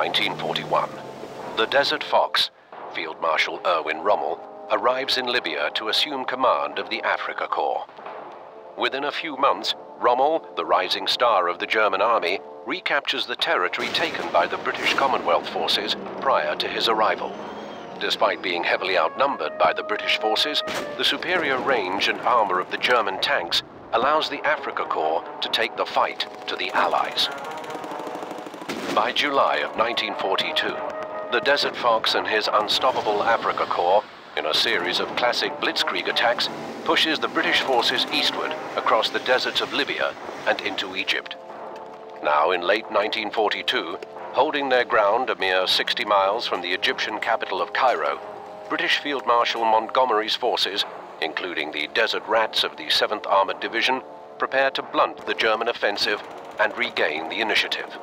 1941. The Desert Fox, Field Marshal Erwin Rommel, arrives in Libya to assume command of the Afrika Korps. Within a few months, Rommel, the rising star of the German army, recaptures the territory taken by the British Commonwealth forces prior to his arrival. Despite being heavily outnumbered by the British forces, the superior range and armor of the German tanks allows the Afrika Korps to take the fight to the Allies. By July of 1942, the Desert Fox and his unstoppable Afrika Korps, in a series of classic blitzkrieg attacks, pushes the British forces eastward across the deserts of Libya and into Egypt. Now in late 1942, holding their ground a mere 60 miles from the Egyptian capital of Cairo, British Field Marshal Montgomery's forces, including the Desert Rats of the 7th Armored Division, prepare to blunt the German offensive and regain the initiative.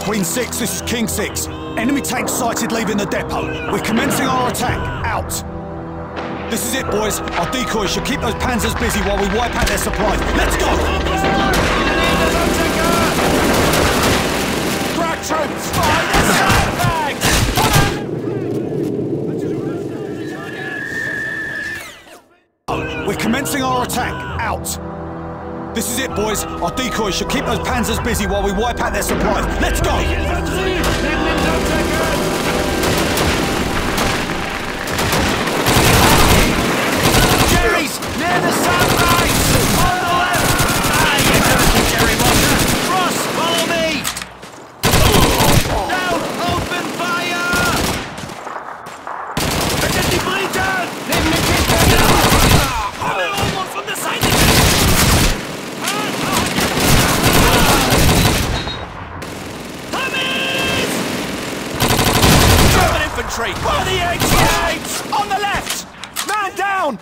Queen 6, this is King 6. Enemy tanks sighted leaving the depot. We're commencing our attack. Out. This is it, boys. Our decoys should keep those panzers busy while we wipe out their supplies. Let's go! Drag troops! We're commencing our attack. Out. This is it, boys. Our decoys should keep those panzers busy while we wipe out their supplies. Let's go! By the 88! On the left! Man down!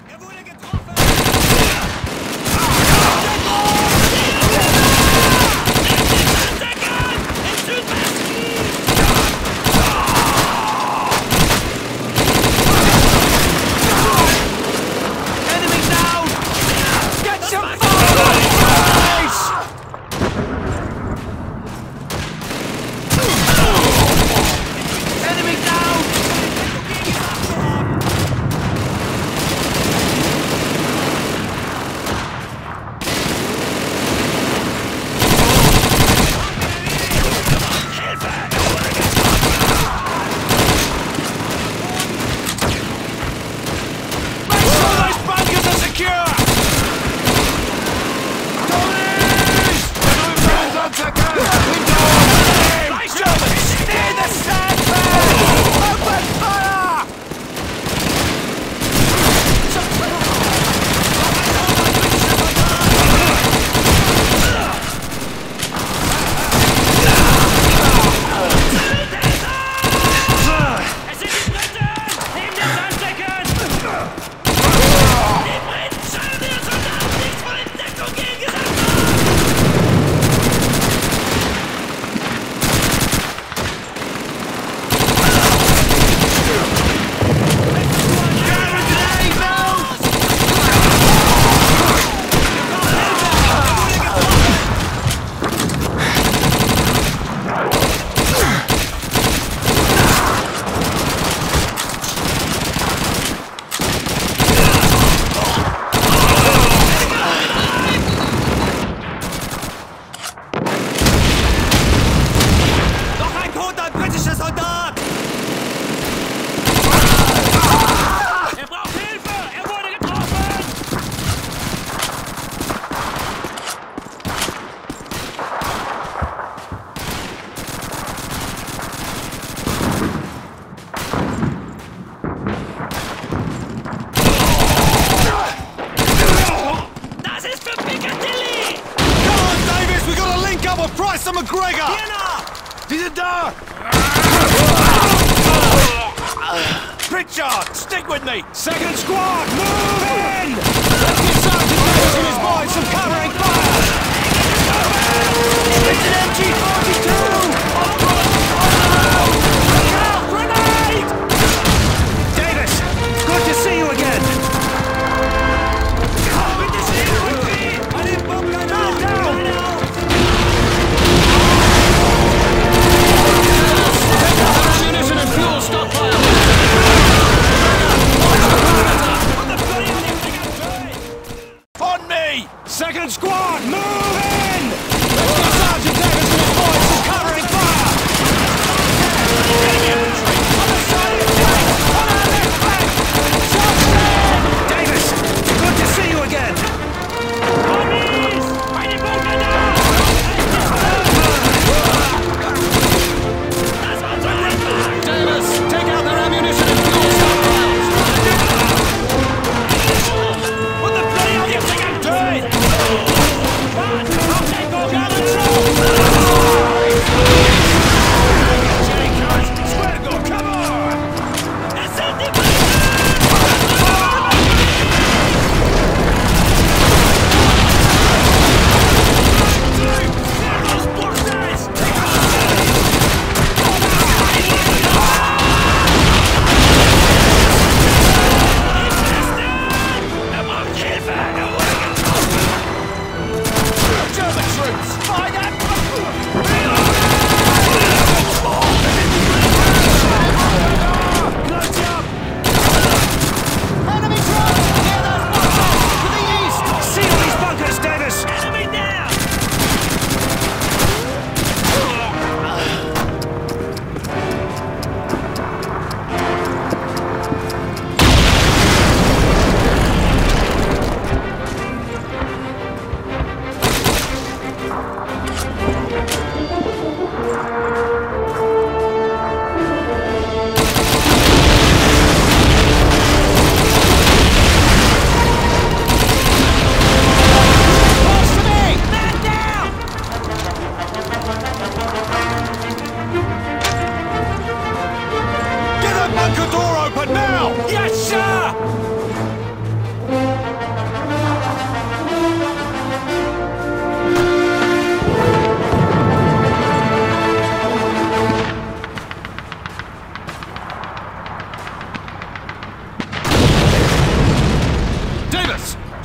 We gotta link up with Price and McGregor! Sie sind da! Pritchard, stick with me! Second squad, move in! Let's get Sergeant Davis and his boys some covering fire!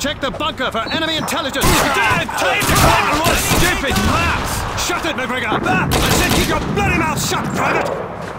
Sir, for enemy intelligence. Stupid maps! Shut it, McGregor! I said keep your bloody mouth shut, Private!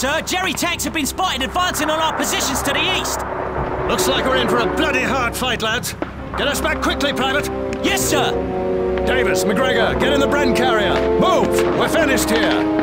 Sir. Jerry tanks have been spotted advancing on our positions to the east. Looks like we're in for a bloody hard fight, lads. Get us back quickly, Private. Yes, sir. Davis, McGregor, get in the Bren carrier. Move! We're finished here.